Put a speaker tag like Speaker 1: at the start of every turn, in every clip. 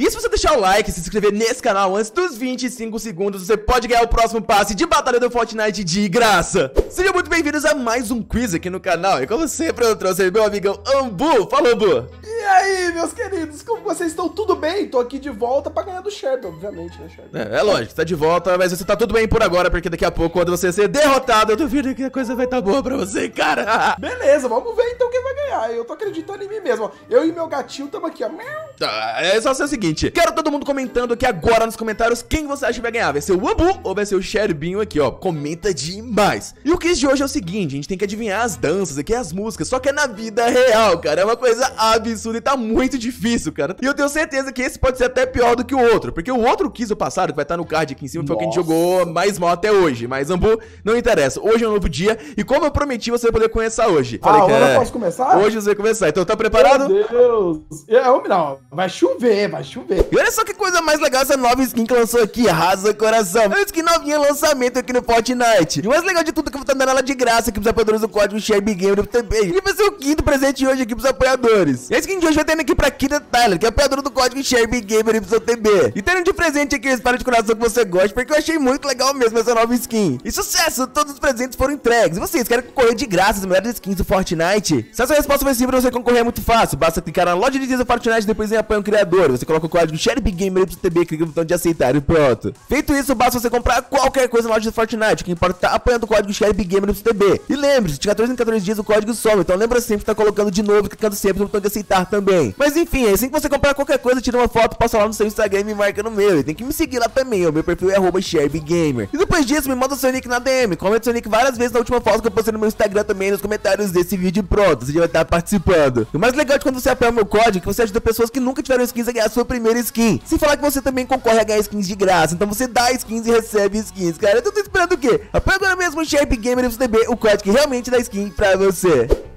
Speaker 1: E se você deixar o like e se inscrever nesse canal antes dos 25 segundos, você pode ganhar o próximo passe de batalha do Fortnite de graça. Sejam muito bem-vindos a mais um quiz aqui no canal. E como sempre, eu trouxe meu amigão Ambu. Fala, Ambu.
Speaker 2: E aí, meus queridos, como vocês estão? Tudo bem? Tô aqui de volta pra ganhar do Sherp, obviamente, né, Sherp?
Speaker 1: É, é lógico, tá de volta, mas você tá tudo bem por agora, porque daqui a pouco, quando você ser derrotado, eu duvido que a coisa vai tá boa pra você, cara.
Speaker 2: Beleza, vamos ver então quem vai ganhar. Eu tô acreditando em mim mesmo. ó. Eu e meu gatinho estamos aqui, ó.
Speaker 1: Tá, é só ser o seguinte, quero todo mundo comentando aqui agora nos comentários quem você acha que vai ganhar. Vai ser o Ambu ou vai ser o Sherbinho aqui, ó. Comenta demais. E o quiz de hoje é o seguinte, a gente tem que adivinhar as danças aqui, as músicas, só que é na vida real, cara. É uma coisa absurda e tá muito difícil, cara. E eu tenho certeza que esse pode ser até pior do que o outro, porque o outro quiz do passado, que vai estar no card aqui em cima, foi o que a gente
Speaker 2: Nossa.
Speaker 1: jogou mais mal até hoje. Mas, Ambu, não interessa. Hoje é um novo dia e como eu prometi, você vai poder começar hoje.
Speaker 2: Ah,
Speaker 1: que
Speaker 2: agora
Speaker 1: é-
Speaker 2: eu posso começar?
Speaker 1: Hoje você vai começar. Então tá preparado?
Speaker 2: Meu Deus. Eu, não, vai chover, vai chover.
Speaker 1: E olha só que coisa mais legal essa nova skin que lançou aqui, arrasa coração. É uma skin novinha, lançamento aqui no Fortnite. E o mais legal de tudo é que eu vou estar dando ela de graça aqui pros apoiadores do código ShareBGamer também. E vai ser o quinto presente hoje aqui pros apoiadores. E a skin de hoje vai ter aqui pra Kida Tyler, que é apoiadora do código ShareBGamer e pro TB. E tendo de presente aqui esse para de coração que você gosta, porque eu achei muito legal mesmo essa nova skin. E sucesso, todos os presentes foram entregues. E vocês querem concorrer de graça às melhores skins do Fortnite? Se essa resposta for sim você concorrer é muito fácil. Basta clicar na loja de dias do Fortnite, depois em apoio ao criador. Você coloca o código ShareBGamer pro TB, clica no botão de aceitar e pronto. Feito isso, basta você comprar qualquer coisa na loja do Fortnite. O que importa é tá apoiando o código ShareBGamer pro TB. E lembre-se, de 14 em 14 dias o código some. Então lembra sempre de tá colocando de novo, clicando sempre no botão de aceitar também. Mas enfim, assim que você comprar qualquer coisa, tira uma foto, posta lá no seu Instagram e me marca no meu. E tem que me seguir lá também, o meu perfil é ShareBGamer. E depois disso, me manda seu nick na DM. Comenta seu nick várias vezes na última foto que eu postei no meu Instagram também, nos comentários desse vídeo pronto. Você já vai estar participando. E o mais legal de quando você apoia o meu código é que você ajuda pessoas que nunca tiveram skins a ganhar a sua primeira skin. Sem falar que você também concorre a ganhar skins de graça. Então você dá skins e recebe skins, cara. Então tô esperando o quê? Apoia agora mesmo o ShareBGamer e FTB, o código que realmente dá skin pra você.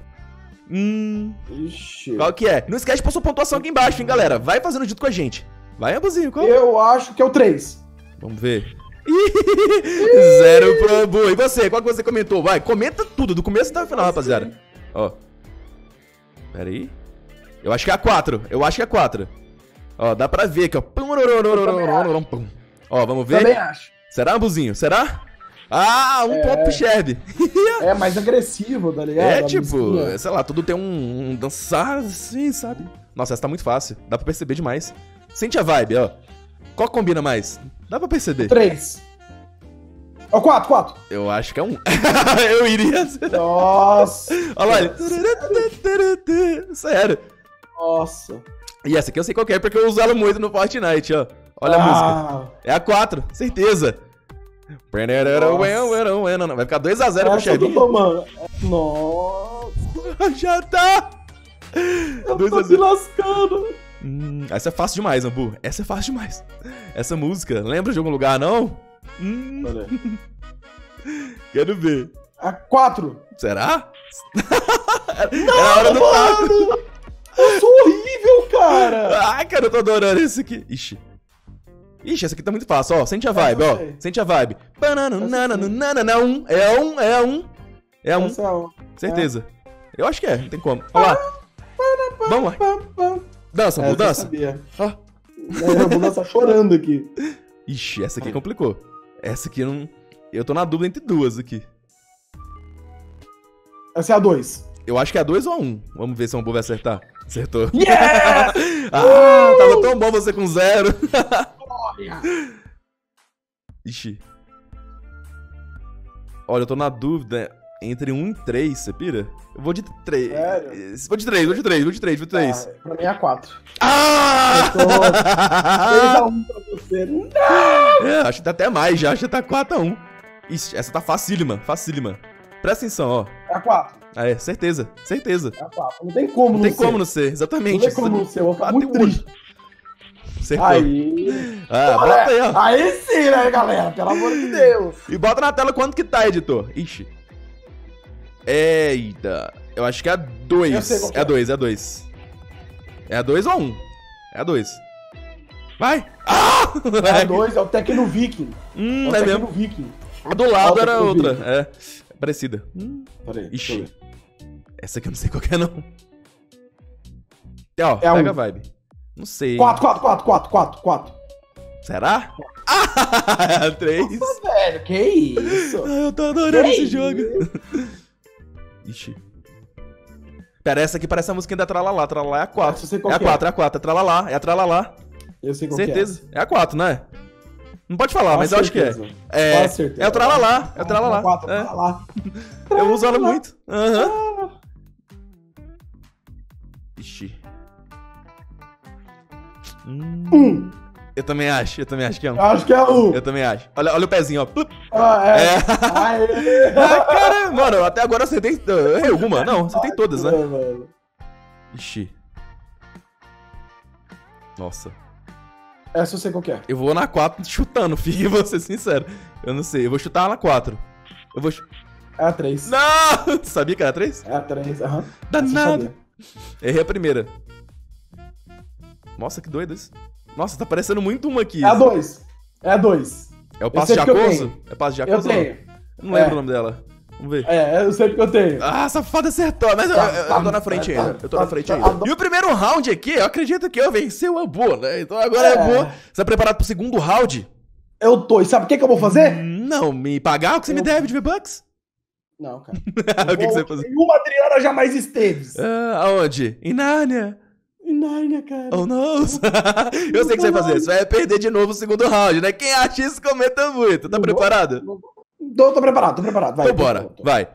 Speaker 1: Hum.
Speaker 2: Ixi.
Speaker 1: Qual que é? Não esquece de pôr sua pontuação aqui embaixo, hein, galera. Vai fazendo junto com a gente. Vai, Abuzinho, qual?
Speaker 2: Eu acho que é o 3.
Speaker 1: Vamos ver. Zero pro Ambu. E você, qual que você comentou? Vai, comenta tudo, do começo até o final, rapaziada. Ó. Pera aí. Eu acho que é a 4. Eu acho que é a 4. Ó, dá pra ver aqui, ó. Ó, vamos
Speaker 2: Também
Speaker 1: ver.
Speaker 2: acho.
Speaker 1: Será, Ambuzinho? Será? Ah, um ponto pro Sherb.
Speaker 2: É mais agressivo, tá ligado?
Speaker 1: É, tipo,
Speaker 2: musiquinha.
Speaker 1: sei lá, tudo tem um, um dançar assim, sabe? Nossa, essa tá muito fácil. Dá pra perceber demais. Sente a vibe, ó. Qual combina mais? Dá pra perceber.
Speaker 2: 3. Ó, 4, 4.
Speaker 1: Eu acho que é um. eu iria.
Speaker 2: Nossa.
Speaker 1: Olha lá, ele. Sério.
Speaker 2: Nossa.
Speaker 1: E essa aqui eu sei qual é, porque eu uso ela muito no Fortnite, ó. Olha a música. É a 4, certeza. Vai ficar 2x0 pro
Speaker 2: tomando. Nossa.
Speaker 1: Já tá.
Speaker 2: Eu
Speaker 1: 2
Speaker 2: tô
Speaker 1: a 0.
Speaker 2: lascando.
Speaker 1: Hum, essa é fácil demais, Ambu. Essa é fácil demais. Essa música, lembra de algum lugar, não? Hum, quero ver.
Speaker 2: A 4.
Speaker 1: Será? Não, Era a hora do taco.
Speaker 2: Eu sou horrível, cara.
Speaker 1: Ai, cara, eu tô adorando esse aqui. Ixi. Ixi, essa aqui tá muito fácil, ó. Sente a vibe,
Speaker 2: eu
Speaker 1: ó. Sente a vibe. Banananananana, um. É um, é um. É um,
Speaker 2: Essa é uma.
Speaker 1: certeza. Eu acho que é, não tem como. Olha lá. Vamos lá. Dança,
Speaker 2: Essa eu
Speaker 1: dança.
Speaker 2: sabia.
Speaker 1: Ó.
Speaker 2: Eu vou dançar chorando aqui.
Speaker 1: Ixi, essa aqui complicou. Essa aqui eu não. Eu tô na dúvida entre duas aqui.
Speaker 2: Essa é a 2.
Speaker 1: Eu acho que é dois ou um. Vamos ver se o Ambu vai acertar. Acertou.
Speaker 2: Yeah!
Speaker 1: ah, tava tão bom você com zero. Ixi. Olha, eu tô na dúvida entre um e três, você pira? Eu vou de três.
Speaker 2: Sério?
Speaker 1: Vou de três, vou de três, vou de três, vou de três.
Speaker 2: Ah, pra mim é a 4.
Speaker 1: Ah!
Speaker 2: 3x1 pra você. Não!
Speaker 1: É, acho que tá até mais já, acho que tá 4x1. Ixi, essa tá facílima, facílima. Presta atenção, ó.
Speaker 2: É a 4.
Speaker 1: Ah, é, certeza, certeza.
Speaker 2: É a 4. Não tem como
Speaker 1: Não
Speaker 2: não
Speaker 1: tem
Speaker 2: ser.
Speaker 1: como não ser, exatamente.
Speaker 2: Não tem como não ser. Eu vou ficar muito triste.
Speaker 1: Acertou.
Speaker 2: Aí.
Speaker 1: Ah, bota aí, ó.
Speaker 2: Aí sim, né, galera? Pelo amor de Deus.
Speaker 1: E bota na tela quanto que tá, editor. Ixi. Eita. Eu acho que é a
Speaker 2: Eu sei
Speaker 1: 2.
Speaker 2: qual que
Speaker 1: É a
Speaker 2: é.
Speaker 1: 2, é a 2. É a 2 ou 1? Um? É a 2. Vai! Ah!
Speaker 2: É a 2, é o Tecno Viking.
Speaker 1: Hum,
Speaker 2: É o
Speaker 1: é
Speaker 2: Tecno
Speaker 1: mesmo.
Speaker 2: Viking.
Speaker 1: A do lado era outra.
Speaker 2: Viking.
Speaker 1: É. Parecida. Hum,
Speaker 2: Peraí.
Speaker 1: Ixi. essa aqui eu não sei qual que é, não. Ó,
Speaker 2: É a
Speaker 1: pega
Speaker 2: um.
Speaker 1: a vibe. Não sei.
Speaker 2: 4, 4, 4, 4, 4, 4.
Speaker 1: Será? Ah, 3.
Speaker 2: Velho, que isso?
Speaker 1: Ah, eu tô adorando
Speaker 2: Que
Speaker 1: esse jogo. Ixi. Pera, essa aqui parece a música da Tralalá. Tralalá é a 4.
Speaker 2: Essa eu sei qual
Speaker 1: É a
Speaker 2: que é.
Speaker 1: 4, é a 4. É a Tralalá. É a Tralalá.
Speaker 2: Eu sei qual
Speaker 1: Certeza. É a 4, não é? Não pode falar, mas eu acho que é. É, é o Tralalá. É o Tralalá.
Speaker 2: 4,
Speaker 1: É.
Speaker 2: Tralalá.
Speaker 1: Eu uso ela muito. Aham. Hum,
Speaker 2: Um.
Speaker 1: eu também acho, eu também acho que é um.
Speaker 2: Eu acho que é um.
Speaker 1: Eu também acho. Olha, olha o pezinho, ó.
Speaker 2: Ah, é.
Speaker 1: É.
Speaker 2: Aê.
Speaker 1: Ah, cara, mano, até agora você tem. Errei alguma? Não, você tem todas, né?
Speaker 2: Mano.
Speaker 1: Ixi. Nossa.
Speaker 2: Essa eu sei qual que é.
Speaker 1: Eu vou na 4 chutando, filho, vou ser sincero. Eu não sei, eu vou chutar na 4. Eu vou. chu-
Speaker 2: É a 3.
Speaker 1: Não! Sabia que era 3?
Speaker 2: É a 3, aham.
Speaker 1: Danado.
Speaker 2: Essa eu
Speaker 1: Errei a primeira. Nossa, que doido isso. Nossa, tá parecendo muito uma aqui.
Speaker 2: É a 2. É a 2.
Speaker 1: É o Passo
Speaker 2: eu
Speaker 1: Jacoso?
Speaker 2: tenho.
Speaker 1: É Passo
Speaker 2: Eu
Speaker 1: Jacoso? ou não?
Speaker 2: tenho.
Speaker 1: Eu não lembro
Speaker 2: É.
Speaker 1: o nome dela. Vamos ver.
Speaker 2: É, eu sei que eu tenho.
Speaker 1: Ah, safado acertou, mas eu,
Speaker 2: Tá,
Speaker 1: eu- eu
Speaker 2: tá,
Speaker 1: tô na frente
Speaker 2: tá,
Speaker 1: ainda. Eu tô
Speaker 2: tá,
Speaker 1: na frente
Speaker 2: tá,
Speaker 1: ainda.
Speaker 2: tá.
Speaker 1: E o primeiro round aqui, eu acredito que eu venci o Ambu, né? Então agora é
Speaker 2: É.
Speaker 1: Ambu. Você tá preparado pro segundo round?
Speaker 2: Eu tô. E sabe o que, que eu vou fazer?
Speaker 1: Não, me pagar o que você me
Speaker 2: Eu-
Speaker 1: deve de V-Bucks?
Speaker 2: Não, cara.
Speaker 1: o que, que você vai fazer?
Speaker 2: Nenhuma Adriana jamais esteve.
Speaker 1: Ah, aonde? Em Nárnia.
Speaker 2: Nárnia, cara.
Speaker 1: Oh, não. eu sei o que você vai fazer. Você vai perder de novo o segundo round, né? Quem acha isso, comenta muito. Tá
Speaker 2: vou.
Speaker 1: preparado?
Speaker 2: Tô, tô preparado, tô preparado. Vai,
Speaker 1: Então bora,
Speaker 2: tô, tô.
Speaker 1: vai.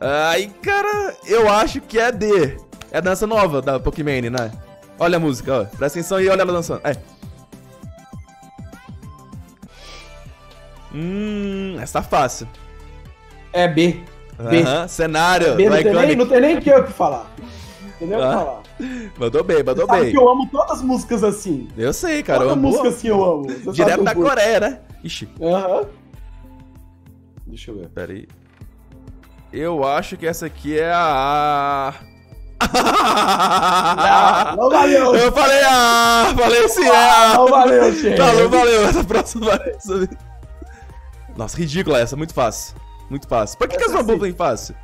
Speaker 1: Ai, cara, eu acho que é D. É a dança nova da Pokémon, né? Olha a música, ó. Presta atenção e olha ela dançando. É. Hum, essa tá fácil.
Speaker 2: É B. B.
Speaker 1: Aham, cenário.
Speaker 2: B não tem, nem, não tem nem o que eu falar. Entendeu que
Speaker 1: Ah? Mandou bem, mandou
Speaker 2: Sabe
Speaker 1: bem.
Speaker 2: que eu amo todas as músicas assim.
Speaker 1: Eu sei, cara. Eu
Speaker 2: Toda
Speaker 1: amo.
Speaker 2: música assim eu amo. Você que
Speaker 1: Direto
Speaker 2: eu
Speaker 1: da
Speaker 2: curto.
Speaker 1: Coreia, né? Ixi,
Speaker 2: Aham. Deixa eu ver.
Speaker 1: pera aí. Eu acho que essa aqui é a.
Speaker 2: Ah, não valeu.
Speaker 1: Eu falei A, falei sim, é
Speaker 2: Ah, não valeu, gente.
Speaker 1: Tá, não valeu, essa próxima vai. Nossa, ridícula essa, muito fácil. Muito fácil. Por que, que
Speaker 2: Essa sim.
Speaker 1: boba é fácil?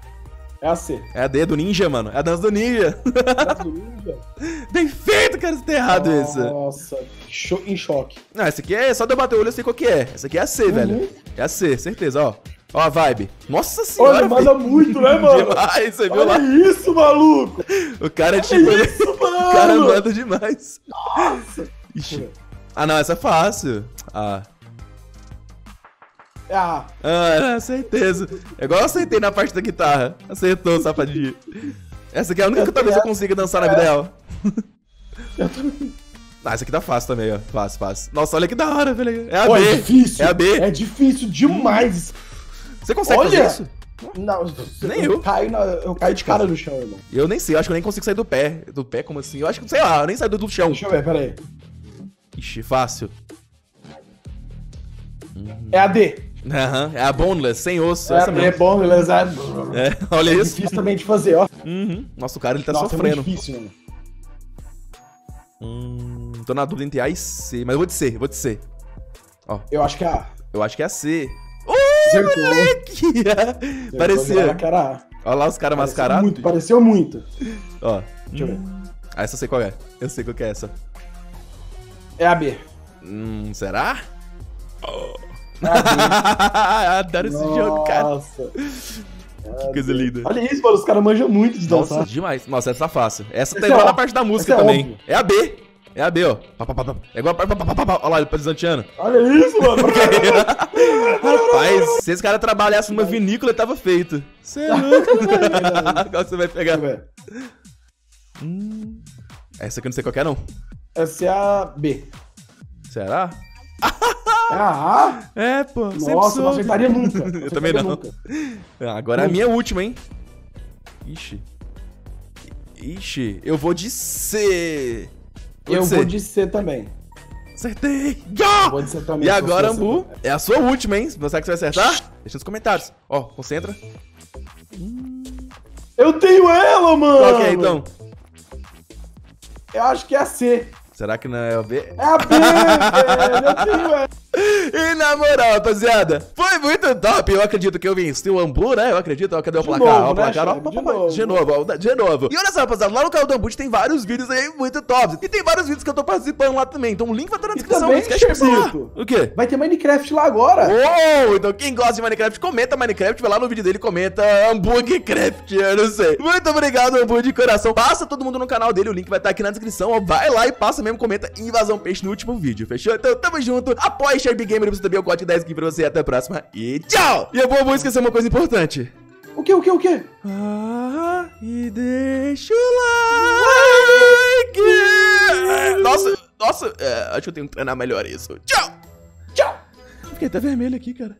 Speaker 2: É a C.
Speaker 1: É a D do ninja, mano. É a dança do ninja.
Speaker 2: Braço ninja.
Speaker 1: Bem feito, cara, você tá errado isso.
Speaker 2: Nossa, cho- em choque.
Speaker 1: Não, essa aqui é só de eu bater o olho, eu sei qual que é. Essa aqui é a C, velho. É a C, certeza, ó. Ó a vibe. Nossa senhora,
Speaker 2: Olha, manda muito, né, mano?
Speaker 1: Demais, você viu lá?
Speaker 2: Olha isso, maluco!
Speaker 1: O cara, tipo, ele-
Speaker 2: Isso,
Speaker 1: o cara
Speaker 2: mano!
Speaker 1: manda demais.
Speaker 2: Eu
Speaker 1: Ixi. Ah, não, essa é fácil. Ah.
Speaker 2: É a
Speaker 1: Ah, certeza. É igual eu aceitei na parte da guitarra. Acertou, safadinho. Essa aqui é a única que talvez eu consiga dançar na vida real.
Speaker 2: Eu também.
Speaker 1: Ah, essa aqui tá fácil também, ó. Fácil, fácil. Nossa, olha que da hora, velho. É a
Speaker 2: Pô,
Speaker 1: B.
Speaker 2: é difícil.
Speaker 1: É a B.
Speaker 2: É difícil demais.
Speaker 1: Você consegue
Speaker 2: Olha!
Speaker 1: fazer isso?
Speaker 2: Não,
Speaker 1: Nem eu.
Speaker 2: Caio na- eu caio de cara no chão, irmão.
Speaker 1: Eu nem sei, eu acho que eu nem consigo sair do pé. Do pé, como assim? Eu acho que, sei lá, eu nem saio do, do chão.
Speaker 2: Deixa eu ver, peraí.
Speaker 1: Ixi, fácil.
Speaker 2: É a D.
Speaker 1: Aham, é a boneless, sem osso,
Speaker 2: É,
Speaker 1: essa
Speaker 2: é
Speaker 1: mesmo.
Speaker 2: bom, beleza?
Speaker 1: É, olha
Speaker 2: É
Speaker 1: isso.
Speaker 2: difícil também de fazer, ó.
Speaker 1: Uhum. Nossa, o cara, ele tá
Speaker 2: Nossa, é
Speaker 1: sofrendo.
Speaker 2: muito difícil, mano.
Speaker 1: Hum, tô na dúvida entre A e C, mas eu vou de C, eu vou de C.
Speaker 2: Eu acho que é a.
Speaker 1: Eu acho que é a C.
Speaker 2: Acertou.
Speaker 1: Moleque! Parecia.
Speaker 2: que era A.
Speaker 1: Olha lá os caras mascarados.
Speaker 2: Muito, pareceu muito.
Speaker 1: Ó.
Speaker 2: Deixa eu ver.
Speaker 1: Ah, essa eu sei qual é. Eu sei qual que é essa.
Speaker 2: É a B.
Speaker 1: Hum, será?
Speaker 2: É a B.
Speaker 1: Adoro esse jogo, cara.
Speaker 2: Nossa.
Speaker 1: Que coisa linda.
Speaker 2: Olha isso, mano. Os caras manjam muito de
Speaker 1: Nossa,
Speaker 2: dançar.
Speaker 1: demais. Nossa, essa tá fácil. Essa tá
Speaker 2: Essa é
Speaker 1: igual na parte da música
Speaker 2: Essa é
Speaker 1: também.
Speaker 2: óbvio.
Speaker 1: É a B. É a B, ó. Pá, pá, pá. É igual. Pá. Olha lá, ele presenteando.
Speaker 2: Olha isso, mano.
Speaker 1: Rapaz, se esse cara trabalhasse numa vinícola, ele tava feito. Você é louco. Qual você vai pegar? Hum, essa aqui eu não sei qual é, não.
Speaker 2: Essa é a B.
Speaker 1: Será?
Speaker 2: É a A?
Speaker 1: É, pô.
Speaker 2: Nossa, não
Speaker 1: soube.
Speaker 2: acertaria nunca. Não
Speaker 1: Eu também não.
Speaker 2: nunca.
Speaker 1: Ah, Agora é a minha última, hein? Ixi. Ixi, eu vou de C.
Speaker 2: Eu
Speaker 1: C.
Speaker 2: vou de C também.
Speaker 1: Acertei! Já!
Speaker 2: vou de C também.
Speaker 1: E agora, Ambu, é a sua última, hein? Você que você vai acertar? Deixa nos comentários. Ó, concentra.
Speaker 2: Eu tenho ela, mano!
Speaker 1: Qual que é, então?
Speaker 2: Eu acho que é a C.
Speaker 1: Será que não é a B?
Speaker 2: É a B, velho! Eu tenho ela.
Speaker 1: E na moral, rapaziada, foi muito top. Eu acredito que eu venci o Ambu, né? Eu acredito. Ó, Cadê o
Speaker 2: De
Speaker 1: placar?
Speaker 2: novo,
Speaker 1: Ó, o
Speaker 2: né,
Speaker 1: placar, ó, pá,
Speaker 2: De novo.
Speaker 1: de novo, de novo. E olha só, rapaziada, lá no canal do Ambu tem vários vídeos aí muito tops. E tem vários vídeos que eu tô participando lá também. Então o link vai estar na
Speaker 2: E
Speaker 1: descrição.
Speaker 2: também.
Speaker 1: O quê?
Speaker 2: Vai ter Minecraft lá agora.
Speaker 1: Oh, então quem gosta de Minecraft, comenta Minecraft, vai lá no vídeo dele, comenta Hambúrguer Craft, eu não sei. Muito obrigado, Hambúrguer de coração. Passa todo mundo no canal dele, o link vai estar aqui na descrição, ó. Vai lá e passa mesmo, comenta Invasão Peixe no último vídeo, fechou? Então tamo junto, apoie Sherby Gamer, você também o código 10 aqui pra você, até a próxima e tchau! E eu vou, vou esquecer uma coisa importante.
Speaker 2: O que, o que, o que?
Speaker 1: Ah, e deixa o like! É, Nossa, nossa, é, acho que eu tenho que treinar melhor isso. Tchau!
Speaker 2: Tchau.
Speaker 1: Fiquei até vermelho aqui, cara.